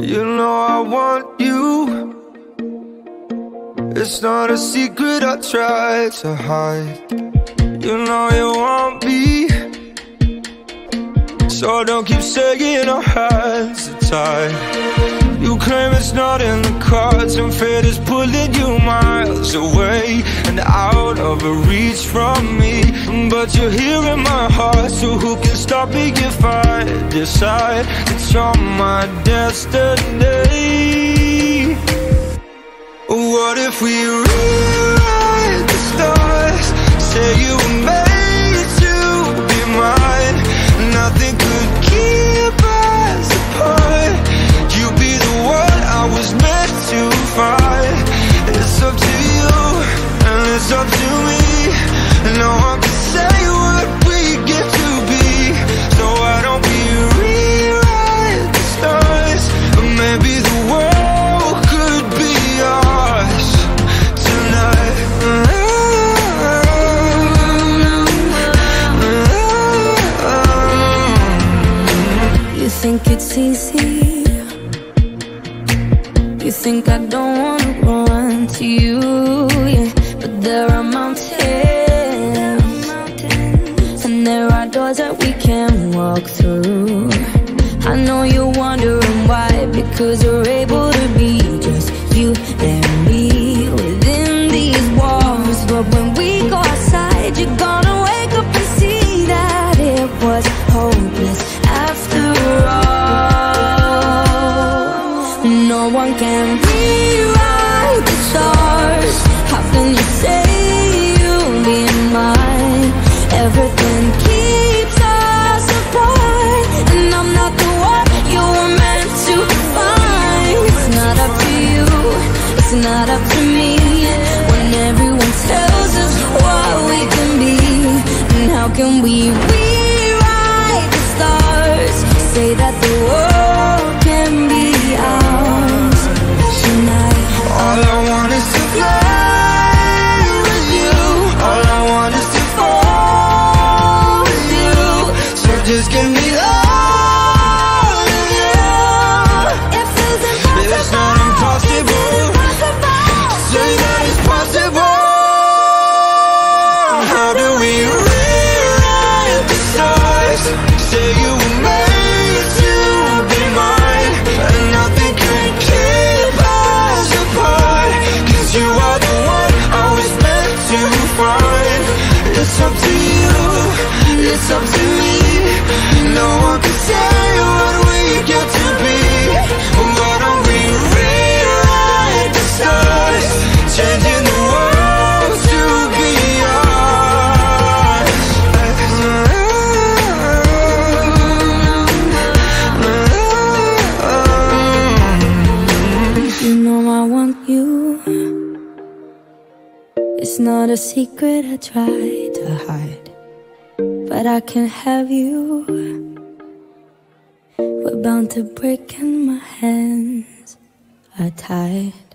You know I want you. It's not a secret I try to hide. You know you want me. So don't keep saying our hands are tied. You claim it's not in the cards, and fate is pulling you miles away and out of reach from me. But you're here in my heart, so who can stop me if I decide that you're my destiny? What if we think it's easy. You think I don't wanna run to you, yeah. But there are mountains, and there are doors that we can walk through. I know you're wondering why, because not up to me. When everyone tells us what we can be, and how can we Changing the world to be ours. You know I want you. It's not a secret I try to hide, but I can't have you. We're bound to break and my hands are tied.